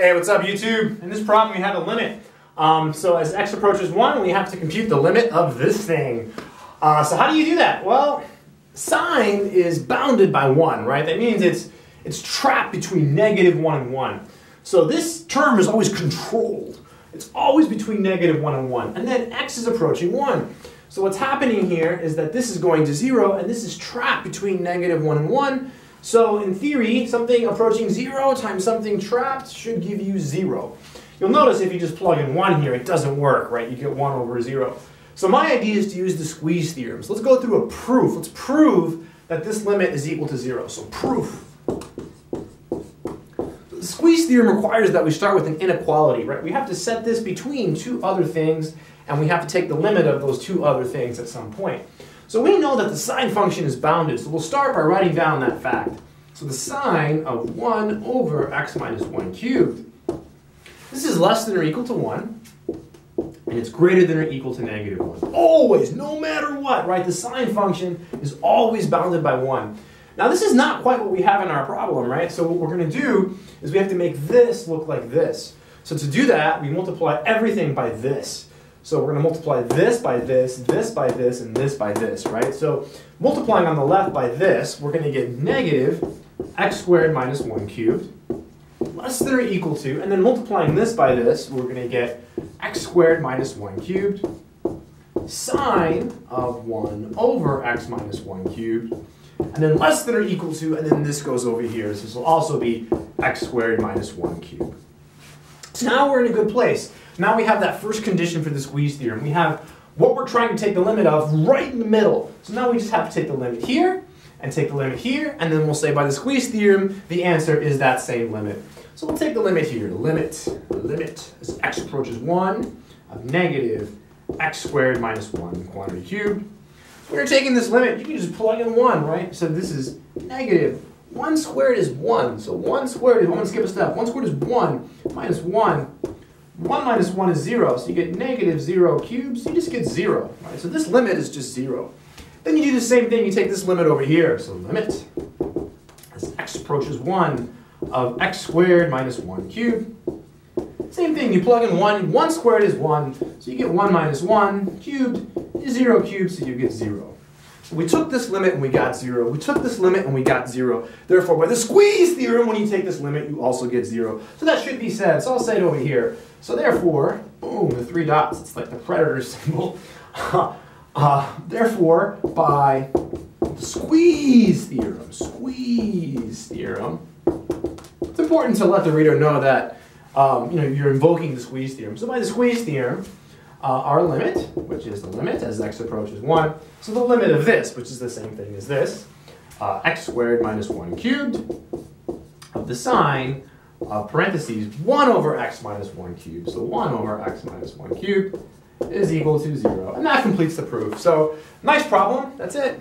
Hey, what's up YouTube? In this problem we have a limit. Um, so as x approaches 1, we have to compute the limit of this thing. Uh, so how do you do that? Well, sine is bounded by 1, right? That means it's, it's trapped between negative 1 and 1. So this term is always controlled. It's always between negative 1 and 1. And then x is approaching 1. So what's happening here is that this is going to 0, and this is trapped between negative 1 and 1. So in theory, something approaching 0 times something trapped should give you 0. You'll notice if you just plug in 1 here, it doesn't work, right? You get 1 over 0. So my idea is to use the squeeze theorem. So let's go through a proof. Let's prove that this limit is equal to 0. So proof. The squeeze theorem requires that we start with an inequality, right? We have to set this between two other things, and we have to take the limit of those two other things at some point. So we know that the sine function is bounded, so we'll start by writing down that fact. So the sine of 1 over x minus 1 cubed, this is less than or equal to 1, and it's greater than or equal to negative 1. Always, no matter what, right? The sine function is always bounded by 1. Now this is not quite what we have in our problem, right? So what we're going to do is we have to make this look like this. So to do that, we multiply everything by this. So we're going to multiply this by this, this by this, and this by this, right? So multiplying on the left by this, we're going to get negative x squared minus 1 cubed, less than or equal to, and then multiplying this by this, we're going to get x squared minus 1 cubed, sine of 1 over x minus 1 cubed, and then less than or equal to, and then this goes over here. So this will also be x squared minus 1 cubed. So now we're in a good place. Now we have that first condition for the squeeze theorem. We have what we're trying to take the limit of right in the middle. So now we just have to take the limit here and take the limit here, and then we'll say by the squeeze theorem, the answer is that same limit. So we'll take the limit here. Limit, limit, as x approaches 1 of negative x squared minus 1 quantity cubed. When you're taking this limit, you can just plug in 1, right? So this is negative 1 squared is 1. So 1 squared I'm going to skip a step. 1 squared is 1 minus 1 1 minus 1 is 0, so you get negative 0 cubed, so you just get 0. Right? So this limit is just 0. Then you do the same thing, you take this limit over here. So limit, as x approaches 1, of x squared minus 1 cubed. Same thing, you plug in 1, 1 squared is 1, so you get 1 minus 1 cubed, 0 cubed, so you get 0. We took this limit and we got 0. We took this limit and we got 0. Therefore, by the squeeze theorem, when you take this limit, you also get 0. So that should be said. So I'll say it over here. So therefore, boom, the three dots. It's like the predator symbol. uh, therefore, by the squeeze theorem, squeeze theorem, it's important to let the reader know that um, you know, you're invoking the squeeze theorem. So by the squeeze theorem, uh, our limit, which is the limit as x approaches 1. So the limit of this, which is the same thing as this, uh, x squared minus 1 cubed of the sine of parentheses 1 over x minus 1 cubed. So 1 over x minus 1 cubed is equal to 0. And that completes the proof. So nice problem. That's it.